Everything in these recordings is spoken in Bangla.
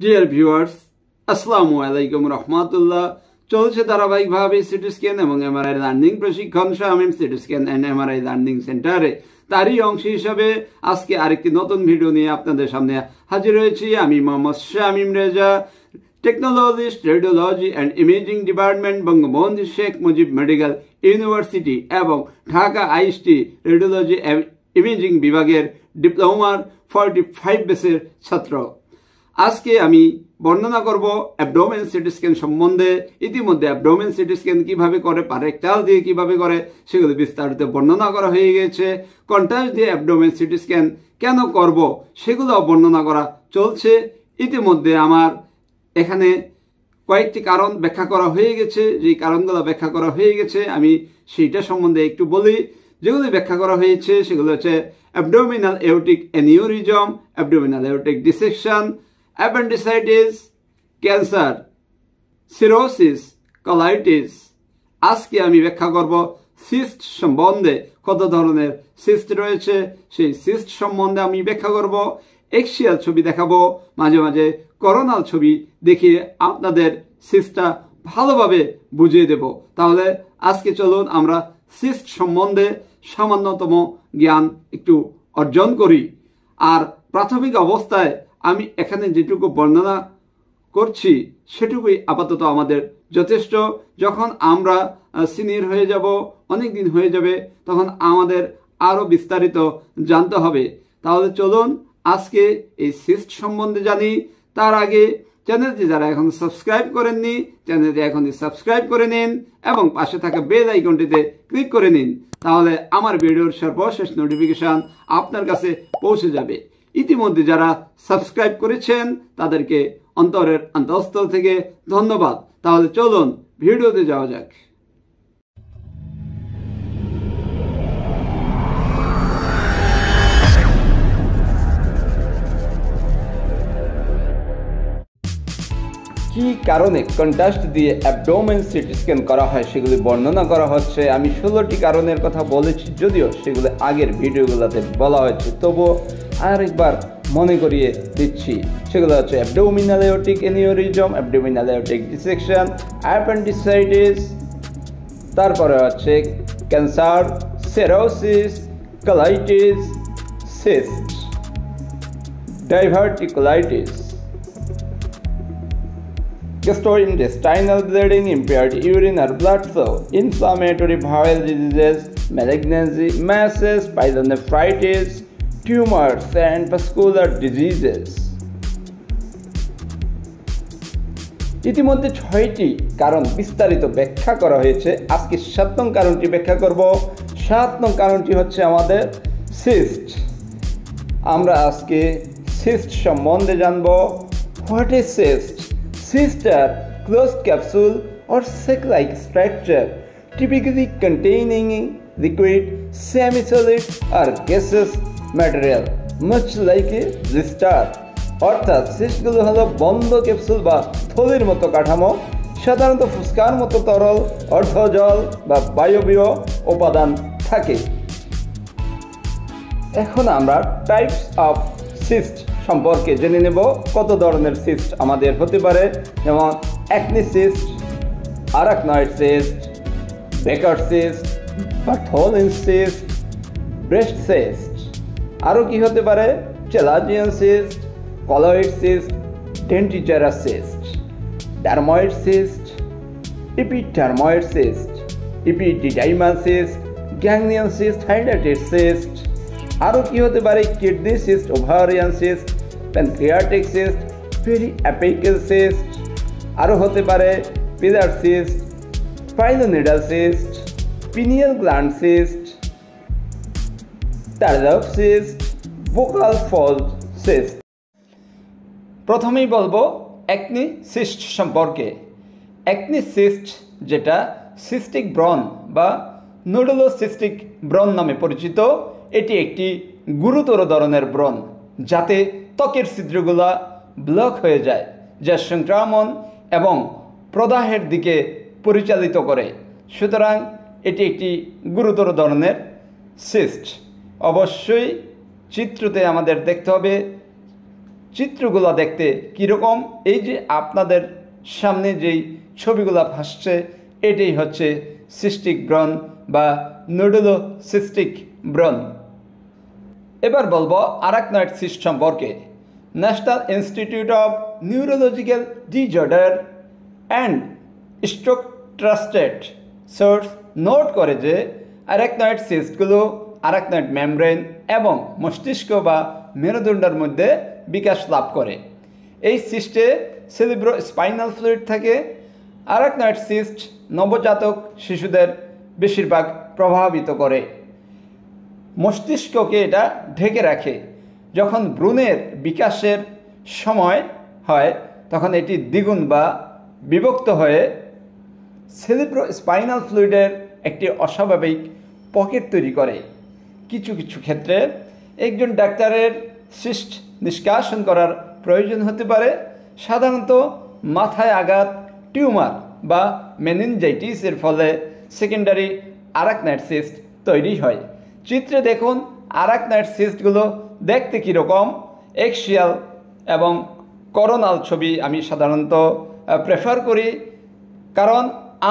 ডিয়ার ভিউয়ার্স আসসালামু আলাইকুম রহমাতুল্লাহ চলছে ধারাবাহিকভাবে সিটি স্ক্যান এবং এমআরআই লার্নিং প্রশিক্ষণ Shamim CT scan and MRI learning সেন্টারে তারই অংশ হিসাবে আজকে আরেকটি নতুন ভিডিও নিয়ে আপনাদের সামনে হাজির হয়েছি। আমি Mohammad Shamim Reza technologist radiology and imaging department Bangabandhu Sheikh Mujib medical university এবং ঢাকা আইএসটি রেডিওলজি ইমেজিং বিভাগের ডিপ্লোমার ফর্টি ফাইভ বেসের ছাত্র। আজকে আমি বর্ণনা করব অ্যাবডোমেন সিটি স্ক্যান সম্বন্ধে। ইতিমধ্যে অ্যাবডোমেন সিটি স্ক্যান কীভাবে করে পারেকটাল দিয়ে কীভাবে করে, সেগুলো বিস্তারিত বর্ণনা করা হয়ে গেছে। কন্টাস দিয়ে অ্যাবডোমেন সিটি স্ক্যান কেন করব সেগুলো বর্ণনা করা চলছে। ইতিমধ্যে আমার এখানে কয়েকটি কারণ ব্যাখ্যা করা হয়ে গেছে। যে কারণগুলো ব্যাখ্যা করা হয়ে গেছে, আমি সেইটা সম্বন্ধে একটু বলি। যেগুলি ব্যাখ্যা করা হয়েছে, সেগুলো হচ্ছে abdominal aortic aneurysm abdominal aortic dissection appendicitis cancer cirrhosis colitis আজকে আমি ব্যাখ্যা করব সিস্ট সম্বন্ধে, কত ধরনের সিস্ট রয়েছে, সেই সিস্ট সম্বন্ধে আমি ব্যাখ্যা করব। এক্সিয়াল ছবি দেখাবো, মাঝে মাঝে করোনাল ছবি দেখিয়ে আপনাদের সিস্টটা ভালোভাবে বুঝিয়ে দেব। তাহলে আজকে চলুন আমরা সিস্ট সম্বন্ধে সামান্যতম জ্ঞান একটু অর্জন করি। আর প্রাথমিক অবস্থায় আমি এখানে যেটুকু বর্ণনা করছি, সেটুকুই আপাতত আমাদের যথেষ্ট। যখন আমরা সিনিয়র হয়ে যাব, অনেক দিন হয়ে যাবে, তখন আমাদের আরও বিস্তারিত জানতে হবে। তাহলে চলুন আজকে এই সিস্ট সম্বন্ধে জানি। তার আগে চ্যানেলটি যারা এখন সাবস্ক্রাইব করেননি, চ্যানেলটি এখনই সাবস্ক্রাইব করে নিন এবং পাশে থাকা বেল আইকনটিতে ক্লিক করে নিন। তাহলে আমার ভিডিওর সর্বশেষ নোটিফিকেশন আপনার কাছে পৌঁছে যাবে। ইতিমধ্যে যারা সাবস্ক্রাইব করেছেন, তাদেরকে অন্তরের অন্তঃস্থল থেকে ধন্যবাদ। তাহলে চলুন, ভিডিওতে যাওয়া যাক। কি কারণে কন্ট্রাস্ট দিয়ে অ্যাবডোমেন সিটি স্ক্যান করা হয় সেগুলি বর্ণনা করা হচ্ছে। আমি ষোলোটি কারণের কথা বলেছি, যদিও সেগুলো আগের ভিডিওগুলোতে বলা হয়েছে। তবুও আরেকবার মনে করিয়ে দিচ্ছি সেগুলো হচ্ছে অ্যাপডোমিনালেওটিক এনিওরিজম অ্যাপডোমিনালেওটিক ডিসেকশন অ্যাপেন্ডিসাইটিস তারপরে হচ্ছে cancer cirrhosis colitis cyst diverticulitis gastrointestinal bleeding, impaired urine or blood flow, inflammatory bowel diseases, malignancy, masses, pyelonephritis, tumors and vascular diseases. ইতিমধ্যে ছয়টি কারণ বিস্তারিত ব্যাখ্যা করা হয়েছে। আজকে সাত নং কারণটি ব্যাখ্যা করব। সাত নং কারণটি হচ্ছে আমাদের সিস্ট আমরা আজকে সিস্ট সম্বন্ধে জানব। What is cyst cyst a close capsule or sac like structure typically containing liquid semisolid or gases material, much like a blister. অর্থাৎ সিস্টগুলো হলো বন্ধ ক্যাপসুল বা থলির মতো কাঠামো সাধারণত ফুসকার মতো তরল অর্ধ জল বা বায়বীয় উপাদান থাকে এখন আমরা টাইপস অফ সিস্ট সম্পর্কে জেনে নেব কত ধরনের সিস্ট আমাদের হতে পারে যেমন acne cyst arachnoid cyst Baker cyst Bartholin cyst breast cyst আরও কি হতে পারে? Chalazion cyst colloid cyst dentigerous cyst dermoid cyst epidermoid cyst epididymal cyst গ্যাংনিয়ান cyst hydrated cyst আরও কি হতে পারে? Kidney cyst ovarian cyst pancreatic cyst periapical cyst আরও হতে পারে? Pilar cyst pilonidal cyst pineal gland cyst cyst vocal fold cyst প্রথমেই বলব অ্যাকনি সিস্ট সম্পর্কে। অ্যাকনি সিস্ট যেটা সিস্টিক ব্রন বা নোডোলোসিস্টিক ব্রন নামে পরিচিত, এটি একটি গুরুতর ধরনের ব্রণ যাতে ত্বকের ছিদ্রগুলা ব্লক হয়ে যায়, যা সংক্রমণ এবং প্রদাহের দিকে পরিচালিত করে। সুতরাং এটি একটি গুরুতর ধরনের সিস্ট অবশ্যই চিত্রতে আমাদের দেখতে হবে। চিত্রগুলো দেখতে কীরকম? এই যে আপনাদের সামনে যেই ছবিগুলো ভাসছে, এটাই হচ্ছে সিস্টিক ব্রণ বা নুডুলো সিস্টিক ব্রণ। এবার বলব আরাকনয়েড সিস্ট সম্পর্কে। National Institute of Neurological Disorder and Stroke trusted source note করে যে আরাকনয়েড সিস্টগুলো আরাকনয়েড মেমব্রেন এবং মস্তিষ্ক বা মেরুদণ্ডের মধ্যে বিকাশ লাভ করে। এই সিস্টে সেলিব্রো স্পাইনাল ফ্লুইড থাকে। আরাকনয়েড সিস্ট নবজাতক শিশুদের বেশিরভাগ প্রভাবিত করে। মস্তিষ্ককে এটা ঢেকে রাখে। যখন ব্রুনের বিকাশের সময় হয়, তখন এটি দ্বিগুণ বা বিভক্ত হয়ে সেলিব্রো স্পাইনাল ফ্লুইডের একটি অস্বাভাবিক পকেট তৈরি করে। কিছু কিছু ক্ষেত্রে একজন ডাক্তারের সিস্ট নিষ্কাশন করার প্রয়োজন হতে পারে, সাধারণত মাথায় আঘাত, টিউমার বা মেনিনজাইটিসের ফলে সেকেন্ডারি আরাকনাইট সিস্ট তৈরি হয়। চিত্রে দেখুন আরাকনাইট সিস্টগুলো দেখতে কীরকম, এক্সিয়াল এবং করোনাল ছবি আমি সাধারণত প্রেফার করি। কারণ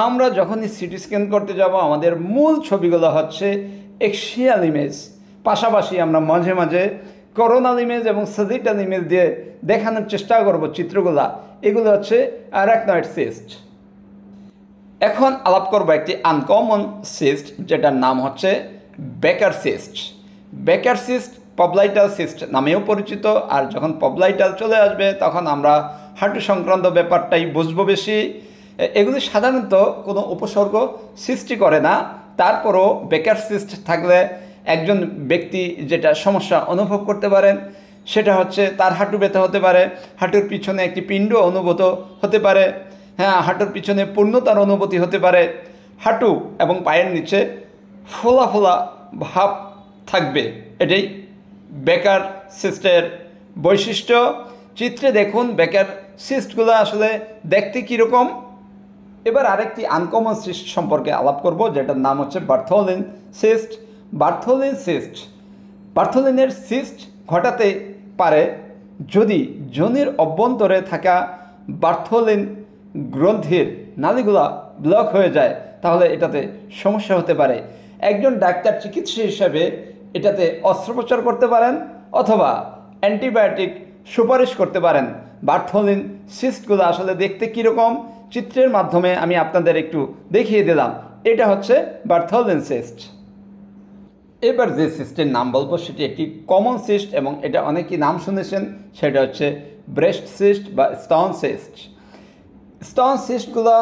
আমরা যখনই সিটি স্ক্যান করতে যাব, আমাদের মূল ছবিগুলো হচ্ছে এক্সিয়াল ইমেজ পাশাপাশি আমরা মাঝে মাঝে করোনাল ইমেজ এবং সাজিটাল ইমেজ দিয়ে দেখানোর চেষ্টা করব চিত্রগুলা। এগুলো হচ্ছে অ্যারাকনয়েড সিস্ট। এখন আলাপ করব একটি আনকমন সিস্ট, যেটার নাম হচ্ছে বেকার সিস্ট। বেকার সিস্ট পবলাইটাল সিস্ট নামেও পরিচিত, আর যখন পবলাইটাল চলে আসবে, তখন আমরা হাঁটু সংক্রান্ত ব্যাপারটাই বুঝব বেশি। এগুলি সাধারণত কোনো উপসর্গ সৃষ্টি করে না। তারপরও বেকার সিস্ট থাকলে একজন ব্যক্তি যেটা সমস্যা অনুভব করতে পারেন, সেটা হচ্ছে তার হাঁটু ব্যথা হতে পারে, হাঁটুর পিছনে একটি পিণ্ড অনুভূত হতে পারে হ্যাঁ হাঁটুর পিছনে পূর্ণতার অনুভূতি হতে পারে। হাঁটু এবং পায়ের নিচে ফোলা ফোলা ভাব থাকবে। এটাই বেকার সিস্টের বৈশিষ্ট্য। চিত্রে দেখুন বেকার সিস্টগুলো আসলে দেখতে কীরকম। এবার আরেকটি আনকমন সিস্ট সম্পর্কে আলাপ করব, যেটার নাম হচ্ছে বার্থোলিন সিস্ট বার্থোলিন সিস্ট বার্থোলিনের সিস্ট ঘটাতে পারে যদি জনির অভ্যন্তরে থাকা বার্থোলিন গ্রন্থির নালীগুলা ব্লক হয়ে যায়, তাহলে এটাতে সমস্যা হতে পারে। একজন ডাক্তার চিকিৎসা হিসাবে এটাতে অস্ত্রোপচার করতে পারেন অথবা অ্যান্টিবায়োটিক সুপারিশ করতে পারেন। বার্থোলিন সিস্টগুলো আসলে দেখতে কীরকম? চিত্রের মাধ্যমে আমি আপনাদের একটু দেখিয়ে দিলাম। এটা হচ্ছে বার্থলেন সিস্ট। এবার যে সিস্টের নাম বলব, সেটি একটি কমন সিস্ট এবং এটা অনেকেই নাম শুনেছেন, সেটা হচ্ছে ব্রেস্ট সিস্ট বা স্টন সিস্ট। স্টন সিস্টগুলো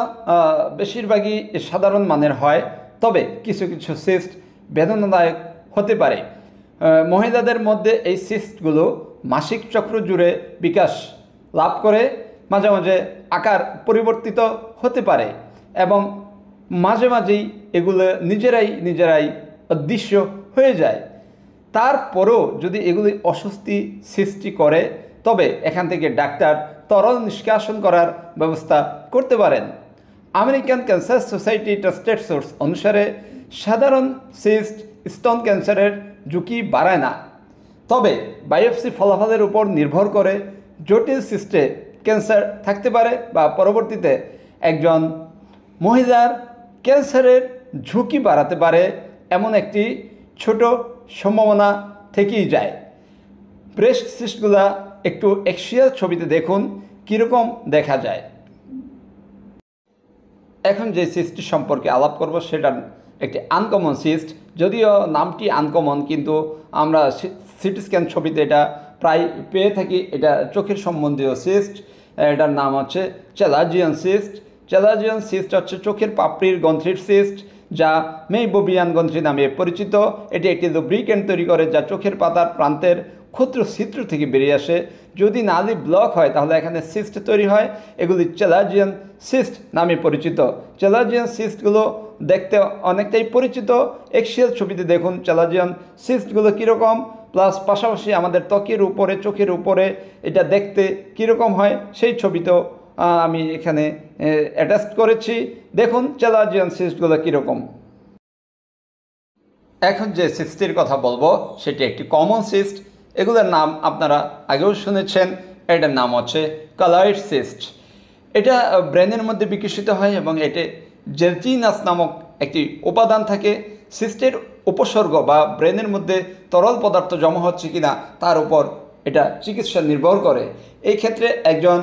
বেশিরভাগই সাধারণ মানের হয়, তবে কিছু কিছু সিস্ট বেদনাদায়ক হতে পারে। মহিলাদের মধ্যে এই সিস্টগুলো মাসিক চক্র জুড়ে বিকাশ লাভ করে, মাঝে মাঝে আকার পরিবর্তিত হতে পারে এবং মাঝে মাঝেই এগুলো নিজেরাই নিজেরাই অদৃশ্য হয়ে যায়। তারপরও যদি এগুলি অস্বস্তি সৃষ্টি করে, তবে এখান থেকে ডাক্তার তরল নিষ্কাশন করার ব্যবস্থা করতে পারেন। American Cancer Society trusted source অনুসারে, সাধারণ সিস্ট স্তন ক্যান্সারের ঝুঁকি বাড়ায় না। তবে বায়োপসি ফলাফলের উপর নির্ভর করে জটিল সিস্টে ক্যান্সার থাকতে পারে বা পরবর্তীতে একজন মহিলার ক্যান্সারের ঝুঁকি বাড়াতে পারে এমন একটি ছোট সম্ভাবনা থেকেই যায়। ব্রেস্ট সিস্টগুলা একটু এক্সিয়াল ছবিতে দেখুন, কীরকম দেখা যায়। এখন যে সিস্ট সম্পর্কে আলাপ করব সেটা একটি আনকমন সিস্ট। যদিও নামটি আনকমন কিন্তু আমরা সিটি স্ক্যান ছবিতে এটা প্রায় পেয়ে থাকি। এটা চোখের সম্বন্ধীয় সিস্ট। এটার নাম হচ্ছে চেলাজিয়ান সিস্ট। চেলাজিয়ান সিস্ট হচ্ছে চোখের পাপড়ির গ্রন্থির সিস্ট, যা মেইবোবিয়ান গ্রন্থি নামে পরিচিত। এটি একটি লুব্রিকেন্ট তৈরি করে যা চোখের পাতার প্রান্তের ক্ষুদ্র ছিদ্র থেকে বেরিয়ে আসে। যদি নালি ব্লক হয়, তাহলে এখানে সিস্ট তৈরি হয়। এগুলি চেলাজিয়ান সিস্ট নামে পরিচিত। চেলাজিয়ান সিস্টগুলো দেখতে অনেকটাই পরিচিত। এক্সিয়াল ছবিতে দেখুন, চেলাজিয়ান সিস্টগুলো কীরকম। প্লাস পাশাপাশি আমাদের ত্বকের উপরে, চোখের উপরে এটা দেখতে কীরকম হয় সেই ছবিতেও আমি এখানে অ্যাটাচ করেছি। দেখুন চেলাজিয়ান সিস্টগুলো কীরকম। এখন যে সিস্টির কথা বলব, সেটি একটি কমন সিস্ট এগুলোর নাম আপনারা আগেও শুনেছেন। এটার নাম হচ্ছে কালাইড সিস্ট এটা ব্রেনের মধ্যে বিকশিত হয় এবং এতে জেলচিনাস নামক একটি উপাদান থাকে। সিস্টের উপসর্গ বা ব্রেনের মধ্যে তরল পদার্থ জমা হচ্ছে কিনা তার উপর এটা চিকিৎসা নির্ভর করে। এই ক্ষেত্রে একজন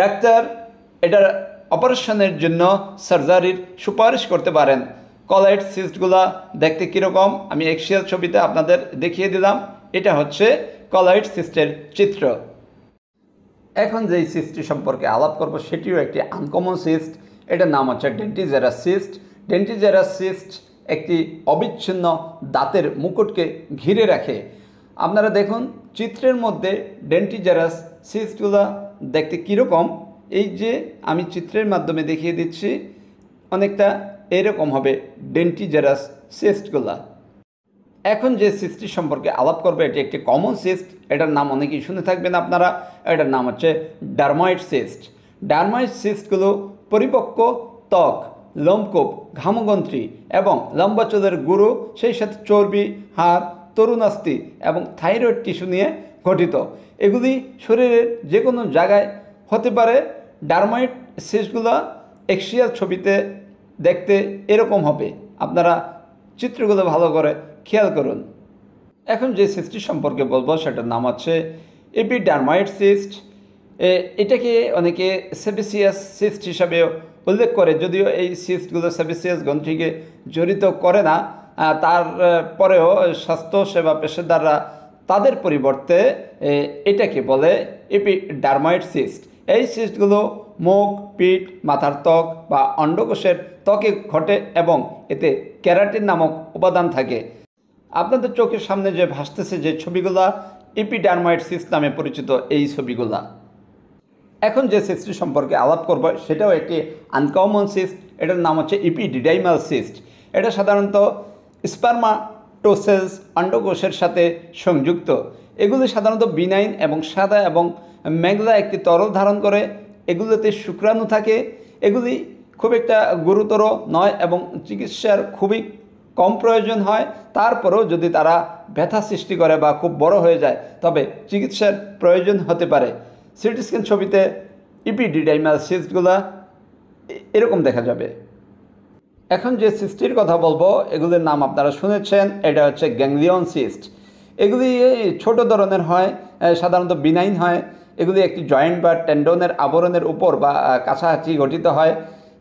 ডাক্তার এটার অপারেশনের জন্য সার্জারির সুপারিশ করতে পারেন। কলাইট সিস্টগুলা দেখতে কীরকম? আমি এক্সিয়াল ছবিতে আপনাদের দেখিয়ে দিলাম। এটা হচ্ছে কলাইট সিস্টের চিত্র। এখন যেই সিস্টটি সম্পর্কে আলাপ করব, সেটিও একটি আনকমন সিস্ট এটার নাম হচ্ছে ডেন্টিজেরা সিস্ট ডেন্টিজেরা সিস্ট একটি অবিচ্ছিন্ন দাঁতের মুকুটকে ঘিরে রাখে। আপনারা দেখুন, চিত্রের মধ্যে ডেন্টিজেরাস সিস্টগুলো দেখতে কীরকম। এই যে আমি চিত্রের মাধ্যমে দেখিয়ে দিচ্ছি, অনেকটা এরকম হবে ডেন্টিজেরাস সিস্টগুলা এখন যে সিস্টটি সম্পর্কে আলাপ করবে, এটি একটি কমন সিস্ট। এটার নাম অনেকেই শুনে থাকবেন আপনারা। এটার নাম হচ্ছে ডারমাইট সিস্ট। ডারমাইট সিস্টগুলো পরিপক্ক ত্বক। লোমকূপ ঘামগ্রন্থি এবং লম্বা চুলের গুঁড়ো সেই সাথে চর্বি, হাড়, তরুণাস্থি এবং থাইরয়েড টিস্যু নিয়ে গঠিত। এগুলি শরীরের যে কোনো জায়গায় হতে পারে। ডারমাইট সিস্টগুলো এক্সিয়াল ছবিতে দেখতে এরকম হবে। আপনারা চিত্রগুলো ভালো করে খেয়াল করুন। এখন যে সিস্টটি সম্পর্কে বলব, সেটার নাম হচ্ছে এপিডার্মাইট সিস্ট। এটাকে অনেকে সেবিসিয়াস সিস্ট হিসাবে উল্লেখ করে, যদিও এই সিস্টগুলো সেবিসিয়াস গ্রন্থিকে জড়িত করে না তার পরেও স্বাস্থ্যসেবা পেশাদাররা তাদের পরিবর্তে এটাকে বলে এপি এপিডার্মাইট সিস্ট। এই সিস্টগুলো মুখ, পিঠ, মাথার ত্বক বা অন্ডকোষের ত্বকে ঘটে এবং এতে ক্যারাটিন নামক উপাদান থাকে। আপনাদের চোখের সামনে যে ভাসতেছে যে ছবিগুলা ইপিডার্মাইট সিস্ট নামে পরিচিত এই ছবিগুলা। এখন যে সিস্টটি সম্পর্কে আলাপ করব, সেটাও একটি আনকমন সিস্ট এটার নাম হচ্ছে ইপিডিডাইমাল সিস্ট এটা সাধারণত স্পার্মাটোসেলস অন্ডকোষের সাথে সংযুক্ত। এগুলি সাধারণত বিনাইন এবং সাদা এবং মেঘলা একটি তরল ধারণ করে। এগুলোতে শুক্রাণু থাকে। এগুলি খুব একটা গুরুতর নয় এবং চিকিৎসার খুবই কম প্রয়োজন হয়। তারপরেও যদি তারা ব্যথা সৃষ্টি করে বা খুব বড় হয়ে যায়, তবে চিকিৎসার প্রয়োজন হতে পারে। সিটি স্ক্যান ছবিতে ইপিডিডাইমাল সিস্টগুলা এরকম দেখা যাবে। এখন যে সিস্টির কথা বলব, এগুলির নাম আপনারা শুনেছেন, এটা হচ্ছে গ্যাংলিয়ন সিস্ট। এগুলি ছোট ধরনের হয় সাধারণত বিনাইন হয়। এগুলি একটি জয়েন্ট বা টেন্ডনের আবরণের উপর বা কাছাকাছি গঠিত হয়।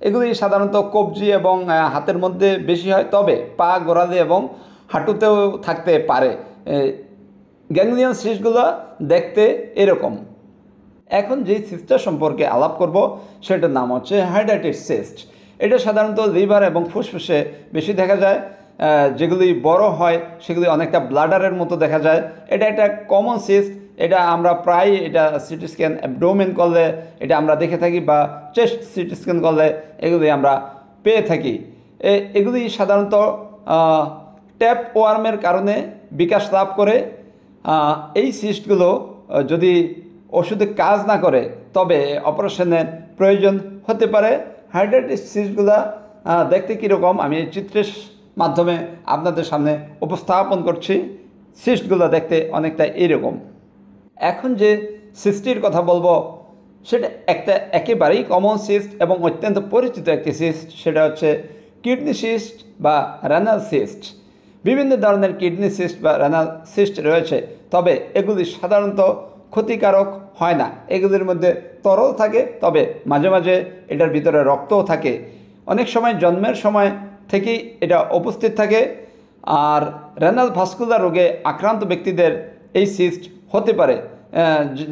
এগুলি সাধারণত কবজি এবং হাতের মধ্যে বেশি হয়, তবে পা গোড়ালি এবং হাঁটুতেও থাকতে পারে। গ্যাংলিয়ন সিস্টগুলো দেখতে এরকম। এখন যে সিস্টটা সম্পর্কে আলাপ করব, সেটার নাম হচ্ছে হাইড্রাইটিস সিস্ট। এটা সাধারণত লিভার এবং ফুসফুসে বেশি দেখা যায়। যেগুলি বড় হয়, সেগুলি অনেকটা ব্লাডারের মতো দেখা যায়। এটা একটা কমন সিস্ট। এটা আমরা প্রায় এটা সিটি স্ক্যান অ্যাবডোমেন করলে, এটা আমরা দেখে থাকি বা চেস্ট সিটি স্ক্যান করলে এগুলি আমরা পেয়ে থাকি। এগুলি সাধারণত ট্যাপ ওয়ার্মের কারণে বিকাশ লাভ করে। এই সিস্টগুলো যদি ওষুধে কাজ না করে, তবে অপারেশনের প্রয়োজন হতে পারে। হাইড্রাইটিস সিস্টগুলো দেখতে কীরকম? আমি এই চিত্রের মাধ্যমে আপনাদের সামনে উপস্থাপন করছি। সিস্টগুলো দেখতে অনেকটা এরকম। এখন যে সিস্টির কথা বলব, সেটা একটা একেবারেই কমন সিস্ট এবং অত্যন্ত পরিচিত একটি সিস্ট সেটা হচ্ছে কিডনি সিস্ট বা রেনাল সিস্ট বিভিন্ন ধরনের কিডনি সিস্ট বা রেনাল সিস্ট রয়েছে, তবে এগুলি সাধারণত ক্ষতিকারক হয় না। এগুলির মধ্যে তরল থাকে, তবে মাঝে মাঝে এটার ভিতরে রক্তও থাকে। অনেক সময় জন্মের সময় থেকেই এটা উপস্থিত থাকে। আর রেনাল ভাস্কুলার রোগে আক্রান্ত ব্যক্তিদের এই সিস্ট হতে পারে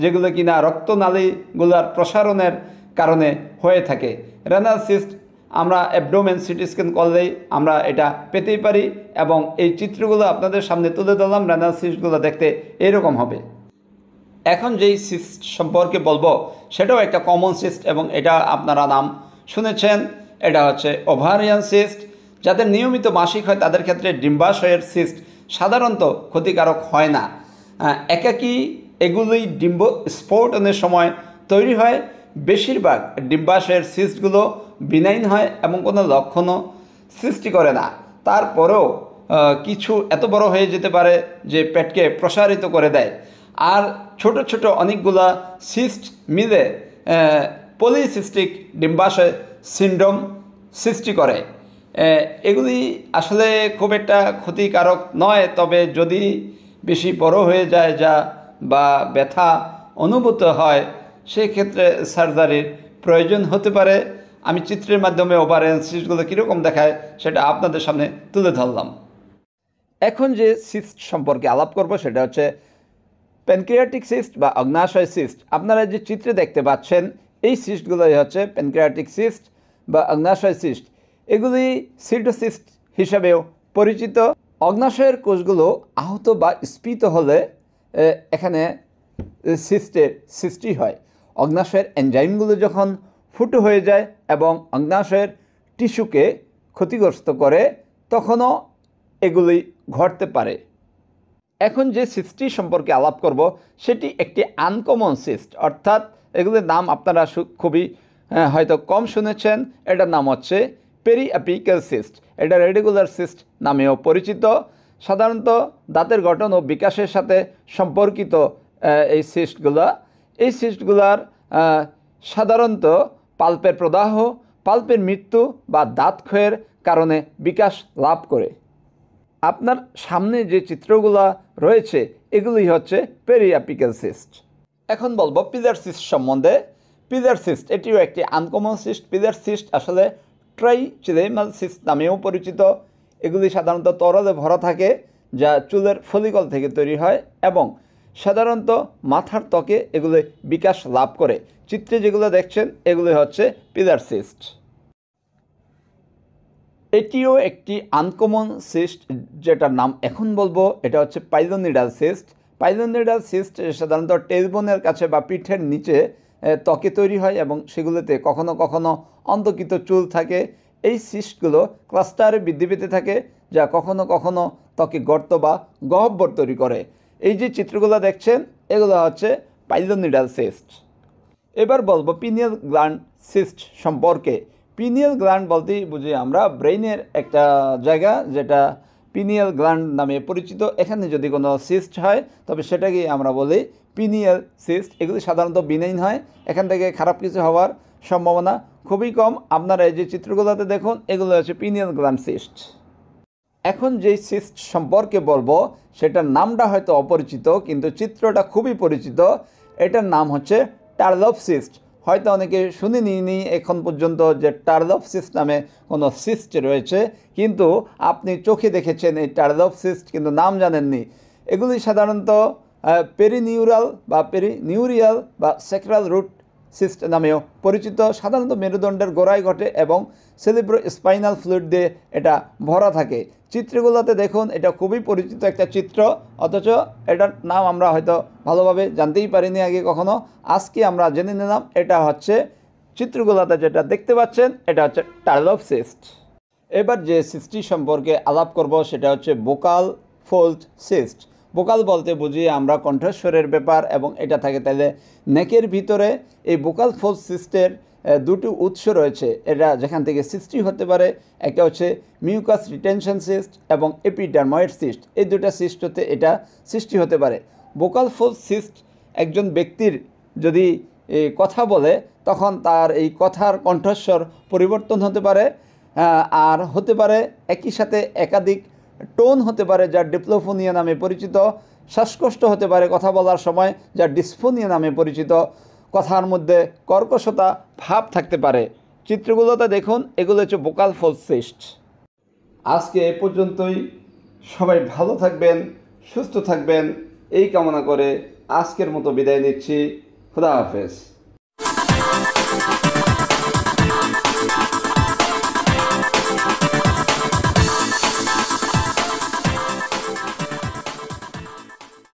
যেগুলো কিনা রক্তনালীগুলার প্রসারণের কারণে হয়ে থাকে। রেনাল সিস্ট আমরা অ্যাবডোমেন সিটি স্ক্যান করলেই আমরা এটা পেতেই পারি এবং এই চিত্রগুলো আপনাদের সামনে তুলে ধরলাম রেনাল সিস্টগুলো দেখতে এরকম হবে। এখন যেই সিস্ট সম্পর্কে বলব, সেটাও একটা কমন সিস্ট এবং এটা আপনারা নাম শুনেছেন। এটা হচ্ছে ওভারিয়ান সিস্ট যাদের নিয়মিত মাসিক হয়, তাদের ক্ষেত্রে ডিম্বাশয়ের সিস্ট সাধারণত ক্ষতিকারক হয় না। একাকি এগুলোই ডিম্ব স্ফোটনের সময় তৈরি হয়। বেশিরভাগ ডিম্বাশয়ের সিস্টগুলো বিনাইন হয় এবং কোনো লক্ষণও সৃষ্টি করে না। তারপরেও কিছু এত বড় হয়ে যেতে পারে যে পেটকে প্রসারিত করে দেয়। আর ছোট ছোট অনেকগুলা সিস্ট মিলে পলিসিস্টিক ডিম্বাশয় সিন্ড্রোম সৃষ্টি করে। এগুলি আসলে খুব একটা ক্ষতিকারক নয়, তবে যদি বেশি বড় হয়ে যায় যা বা ব্যথা অনুভূত হয় সেই ক্ষেত্রে সার্জারির প্রয়োজন হতে পারে। আমি চিত্রের মাধ্যমে ওভারেন সিস্টগুলো কীরকম দেখায়, সেটা আপনাদের সামনে তুলে ধরলাম। এখন যে সিস্ট সম্পর্কে আলাপ করব, সেটা হচ্ছে প্যানক্রিয়াটিক সিস্ট বা অগ্নাশয় সিস্ট আপনারা যে চিত্রে দেখতে পাচ্ছেন, এই সিস্টগুলোই হচ্ছে প্যানক্রিয়াটিক সিস্ট বা অগ্নাশয় সিস্ট এগুলি সিটোসিস্ট হিসাবেও পরিচিত। অগ্নাশয়ের কোষগুলো আহত বা স্ফীত হলে এখানে সিস্টের সৃষ্টি হয়। অগ্নাশয়ের এনজাইমগুলো যখন ফুটো হয়ে যায় এবং অগ্নাশয়ের টিস্যুকে ক্ষতিগ্রস্ত করে, তখনও এগুলি ঘটতে পারে। এখন যে সিস্টটি সম্পর্কে আলাপ করব, সেটি একটি আনকমন সিস্ট অর্থাৎ এগুলির নাম আপনারা খুবই হয়তো কম শুনেছেন। এটার নাম হচ্ছে পেরি অ্যাপিক্যাল সিস্ট এটা রেডিকুলার সিস্ট নামেও পরিচিত। সাধারণত দাঁতের গঠন ও বিকাশের সাথে সম্পর্কিত এই সিস্টগুলা এই সিস্টগুলার সাধারণত পাল্পের প্রদাহ, পাল্পের মৃত্যু বা দাঁত ক্ষয়ের কারণে বিকাশ লাভ করে। আপনার সামনে যে চিত্রগুলো রয়েছে এগুলি হচ্ছে পেরিয়াপিক্যাল সিস্ট এখন বলব পিলার সিস্ট সম্বন্ধে। পিলার সিস্ট এটিও একটি আনকমন সিস্ট পিলার সিস্ট আসলে ট্রাই চিলেমাল সিস্ট নামেও পরিচিত। এগুলি সাধারণত তরলে ভরা থাকে, যা চুলের ফলিকল থেকে তৈরি হয় এবং সাধারণত মাথার ত্বকে এগুলি বিকাশ লাভ করে। চিত্রে যেগুলো দেখছেন, এগুলি হচ্ছে পিলার সিস্ট এটিও একটি আনকমন সিস্ট যেটার নাম এখন বলব, এটা হচ্ছে পাইলোনিডাল সিস্ট পাইলোনিডাল সিস্ট সাধারণত টেলবোনের কাছে বা পিঠের নিচে ত্বকে তৈরি হয় এবং সেগুলোতে কখনো কখনো অন্তকিত চুল থাকে। এই সিস্টগুলো ক্লাস্টারে বৃদ্ধি পেতে থাকে, যা কখনো কখনো ত্বকে গর্ত বা গহ্বর তৈরি করে। এই যে চিত্রগুলো দেখছেন, এগুলো হচ্ছে পাইলোনিডাল সিস্ট এবার বলব পিনিয়াল গ্ল্যান্ড সিস্ট সম্পর্কে। পিনিয়াল গ্ল্যান্ড বলতেই বুঝি আমরা ব্রেইনের একটা জায়গা যেটা পিনিয়াল গ্ল্যান্ড নামে পরিচিত। এখানে যদি কোনো সিস্ট হয়, তবে সেটাকেই আমরা বলি পিনিয়াল সিস্ট এগুলি সাধারণত বিনাইন হয়, এখান থেকে খারাপ কিছু হওয়ার সম্ভাবনা খুবই কম। আপনারা এই যে চিত্রগুলোতে দেখুন, এগুলো হচ্ছে পিনিয়াল গ্ল্যান্ড সিস্ট এখন যে সিস্ট সম্পর্কে বলব, সেটার নামটা হয়তো অপরিচিত, কিন্তু চিত্রটা খুবই পরিচিত। এটার নাম হচ্ছে টার্লভ সিস্ট হয়তো অনেকে শুনে নিইনি এখন পর্যন্ত যে টার্লভ সিস্ট নামে কোনো সিস্ট রয়েছে, কিন্তু আপনি চোখে দেখেছেন এই টার্লভ সিস্ট কিন্তু নাম জানেননি। এগুলি সাধারণত পেরিনিউরাল বা পেরিনিউরিয়াল বা সেক্রাল রুট সিস্ট নামেও পরিচিত। সাধারণত মেরুদণ্ডের গোড়ায় ঘটে এবং সেলিব্রো স্পাইনাল ফ্লুইড দিয়ে এটা ভরা থাকে। চিত্রগুলোতে দেখুন, এটা খুবই পরিচিত একটা চিত্র, অথচ এটার নাম আমরা হয়তো ভালোভাবে জানতেই পারিনি আগে কখনো। আজকে আমরা জেনে নিলাম, এটা হচ্ছে চিত্রগুলোতে যেটা দেখতে পাচ্ছেন, এটা হচ্ছে টার্লভ সিস্ট। এবার যে সিস্টি সম্পর্কে আলাপ করব, সেটা হচ্ছে বোকাল ফোল্ড সিস্ট। বোকাল বলতে বুঝি আমরা কণ্ঠস্বরের ব্যাপার এবং এটা থাকে তাহলে নেকের ভিতরে এই বোকাল ফোল্ড সিস্টের দুটো উৎস রয়েছে। এটা যেখান থেকে সৃষ্টি হতে পারে, একটা হচ্ছে মিউকাস রিটেনশন সিস্ট এবং এপিডার্ময়েড সিস্ট। এই দুটা সিস্ট হতে এটা সৃষ্টি হতে পারে। বোকাল ফোল্ড সিস্ট একজন ব্যক্তির যদি কথা বলে, তখন তার এই কথার কণ্ঠস্বর পরিবর্তন হতে পারে আর হতে পারে একই সাথে একাধিক টোন হতে পারে যা ডিপ্লোফোনিয়া নামে পরিচিত, শ্বাসকষ্ট হতে পারে কথা বলার সময় যা ডিসফোনিয়া নামে পরিচিত, কথার মধ্যে কর্কশতা ভাব থাকতে পারে। চিত্রগুলোতে দেখুন, এগুলো হচ্ছে বোকাল ফলসিস্ট আজকে এ পর্যন্তই। সবাই ভালো থাকবেন, সুস্থ থাকবেন। এই কামনা করে আজকের মতো বিদায় নিচ্ছি। খুদা হাফেজ।